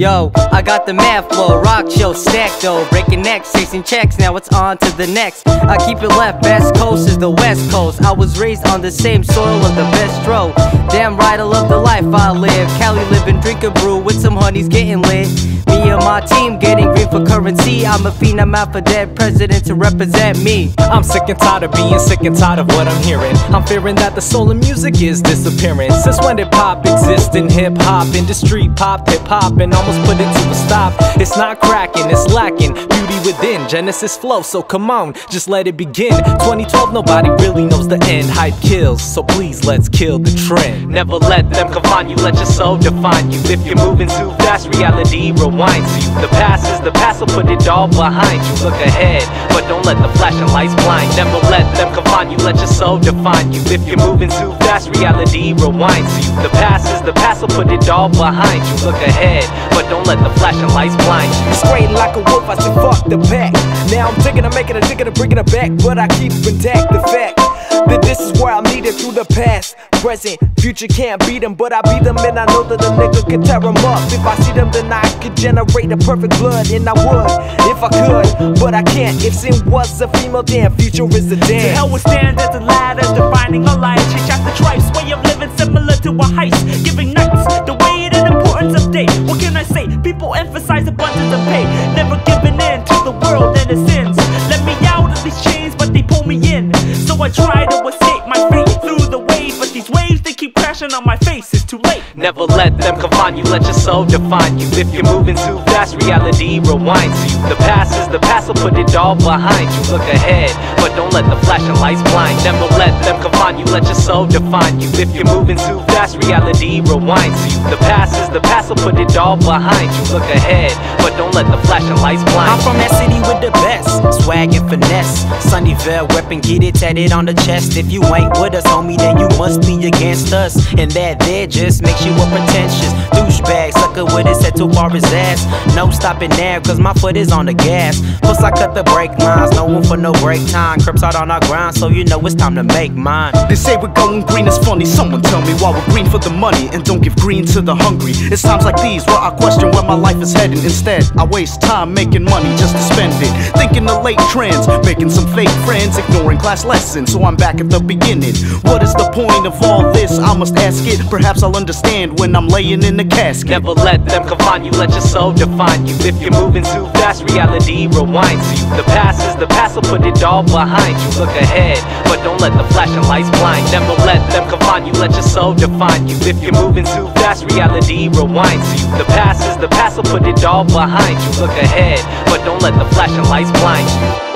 Yo, I got the math flow, rock show, stack though, breaking necks, chasing checks, now it's on to the next. I keep it left, best coast is the west coast. I was raised on the same soil of the best row. Damn right, I love the life I live. Cali living, drink a brew with some honeys getting lit. Me and my team getting currency. I'm a fiend, I'm out for dead president to represent me. I'm sick and tired of being sick and tired of what I'm hearing. I'm fearing that the soul of music is disappearing. Since when did pop exist in hip hop? Industry pop, hip hop, and almost put it to a stop. It's not cracking, it's lacking. Beauty within, Genesis flow, so come on, just let it begin. 2012, nobody really knows the end. Hype kills, so please let's kill the trend. Never let them confine you, let your soul define you. If you're moving too fast, reality rewinds you. The past is the past, so put it all behind you. Look ahead, but don't let the flashing lights blind. Never let them confine you, let your soul define you. If you're moving too fast, reality rewinds you. The past is the past, so put it all behind you. Look ahead, but don't let the flashing lights blind you. Straight like a wolf, I said fuck the pack. Now I'm thinking of making a ticket of bringing it back, but I keep intact the fact that this is where I'm needed through the past, present, future can't beat them, but I beat them and I know that a nigga can tear them up. If I see them, then I could generate the perfect blood, and I would if I could, but I can't. If sin was a female, then future is a To hell with standards and ladders defining a life. Change out the tribes, way of living similar to a heist. Giving nights the weight and importance of day. What can I say? People emphasize abundance of pay. Never giving in to the world and its sins. Let me out of these chains, but they pull me in. So I try to escape keep my face. It's too late. Never let them confine you, let your soul define you. If you're moving too fast, reality rewinds you. The past is the past, so put it all behind you. Look ahead, but don't let the flashing lights blind. Never let them confine you, let your soul define you. If you're moving too fast, reality rewinds you. The past is the past, so put it all behind you. Look ahead, but don't let the flashing lights blind I'm from that city with the best swag and finesse. Sunnyvale weapon, get it tatted on the chest. If you ain't with us, homie, then you must be against us. And that there just makes you a pretentious douchebag. Sucker with his head too far his ass. No stopping there, cause my foot is on the gas. Plus, I cut the brake lines, no one for no break time. Crips out on our grind, so you know it's time to make mine. They say we're going green it's funny. Someone tell me why we're green for the money and don't give green to the hungry. It's times like these where I question where my life is heading. Instead, I waste time making money just to spend it. Thinking of late trends, making some fake friends, ignoring class lessons. So I'm back at the beginning. What is the point of all this? I must ask it. Perhaps I'll understand when I'm laying in the casket. Never let them confine you, let your soul define you. If you're moving too fast, reality rewinds you. The past is the past, so put it all behind you. Look ahead, but don't let the flashing lights blind. Never let them confine you, let your soul define you. If you're moving too fast, reality rewinds you. The past is the past, so put it all behind you. Look ahead, but don't let the flashing lights you.